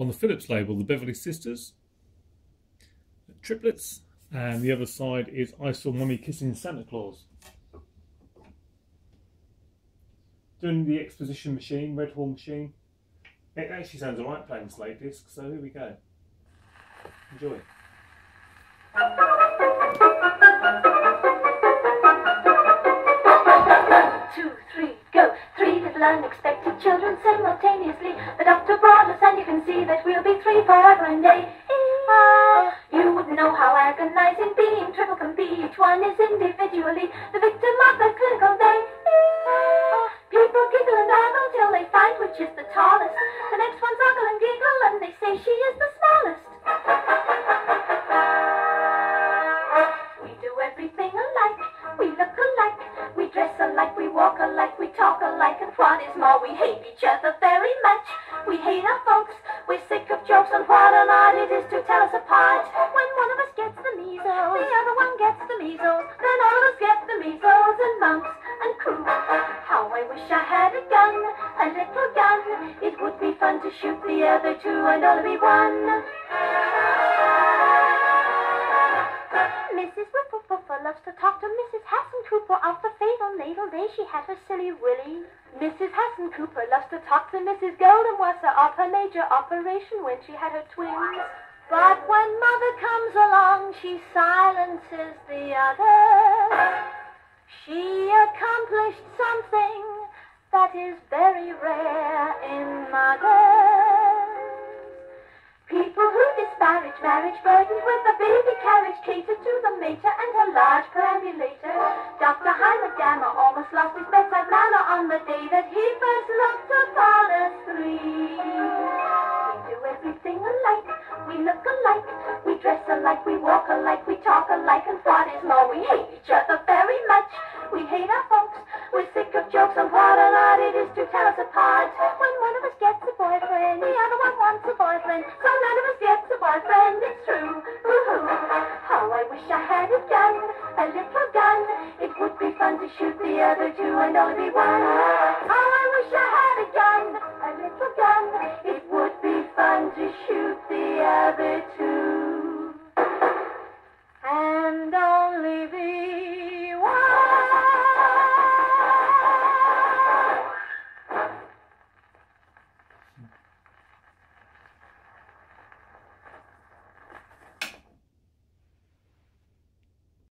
on the Philips label, the Beverley Sisters, triplets, and the other side is I Saw Mummy Kissing Santa Claus. Doing the exposition machine, Red Hall machine. It actually sounds alright playing slate disc, so here we go. Enjoy. Unexpected children simultaneously. The doctor brought us, and you can see that we'll be three forever and day. Ah, you wouldn't know how agonizing being triple can be. Each one is individually the victim of the clinical day. People giggle and ogle alike, we walk alike, we talk alike, and what is more, we hate each other very much. We hate our folks, we're sick of jokes, and what an art it is to tell us apart. When one of us gets the measles, the other one gets the measles, then all of us get the measles, and mumps and croup. How I wish I had a gun, a little gun. It would be fun to shoot the other two and only be one. Mrs. Whipple loves to talk to Mrs. Hassan Cooper of the fatal natal day she had her silly willy. Mrs. Hassan Cooper loves to talk to Mrs. Goldenwasser of her major operation when she had her twins. But when mother comes along, she silences the others. She accomplished something that is very rare in mothers. People who disparage marriage burdened with a baby carriage cater to the mater and her large perambulator. Dr. Heimer almost lost his bedside manner on the day that he first looked upon us three. We do everything alike, we look alike, we dress alike, we walk alike, we talk alike, and what is more, we hate each other very much. We hate our folks, we're sick of jokes, and what an art it is to tell us apart. When one of us gets a boyfriend, to shoot the other two and only be one. How I wish I had a gun, a little gun. It would be fun to shoot the other two.